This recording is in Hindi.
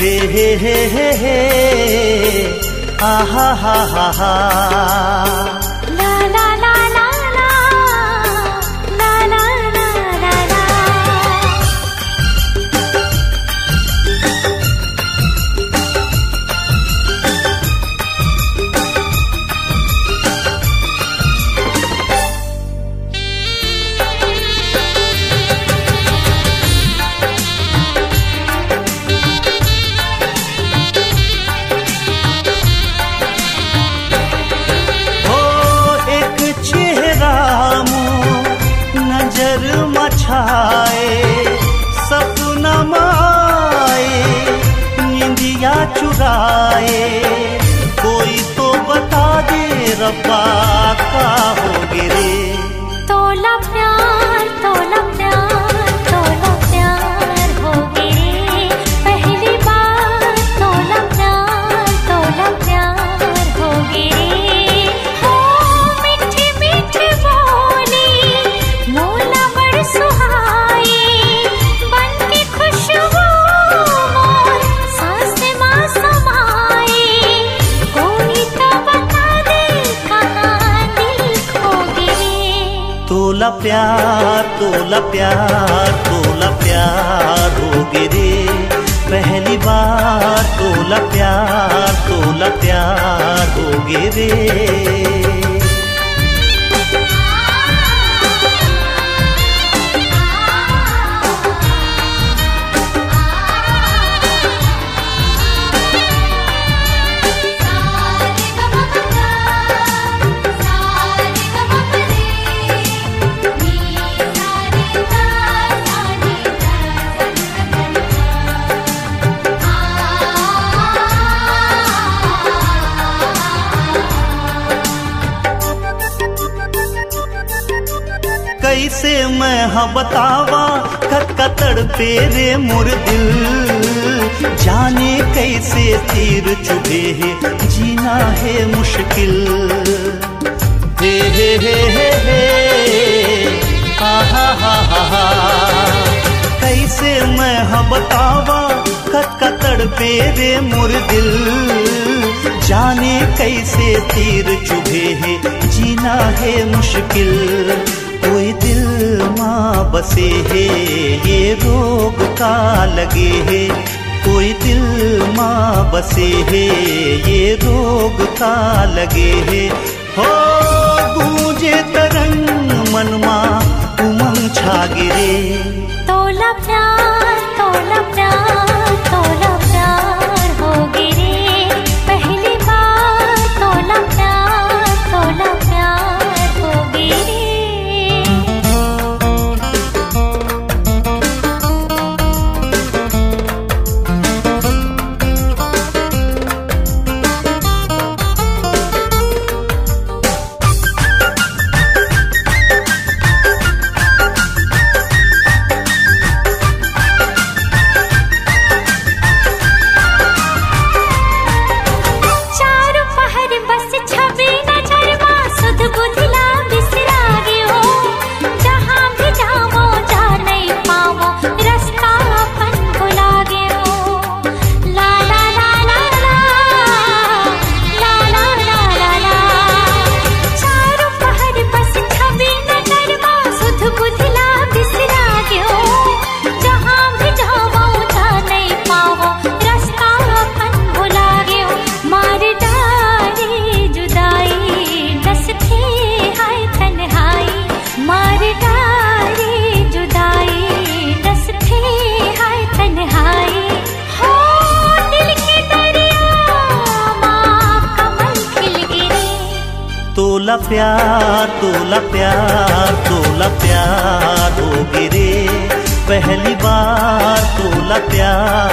हे हे हे हे हे आहा हा हा हा. चुराए कोई तो बता दे रब्बा का हो तोला प्यार तोला प्यार तोला प्यार हो गिरे। पहली बार तोला प्यार तोला प्यार हो गिरे। मैं हाँ बतावा कत कतड़ पे रे मुर दिल। जाने कैसे तीर चुभे है, जीना है मुश्किल। हे हे हे हे हे आहा हा हा हा कैसे मैं हाँ बतावा कत कतड़ पे रे मुर दिल। जाने कैसे तीर चुभे है, जीना है मुश्किल। कोई दिल माँ बसे है, ये रोग का लगे है। कोई दिल माँ बसे है, ये रोग का लगे है। हो प्यार तोला प्यार तोला प्यार हो गिरे। पहली बार तोला प्यार।